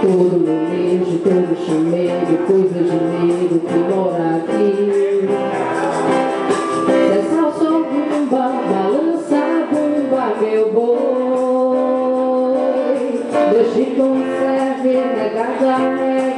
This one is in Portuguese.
Todo momento, medo, todo chamego, coisa de medo que mora aqui. Dessa o som balança a bumba, meu boi. Deus te conserve, negada é.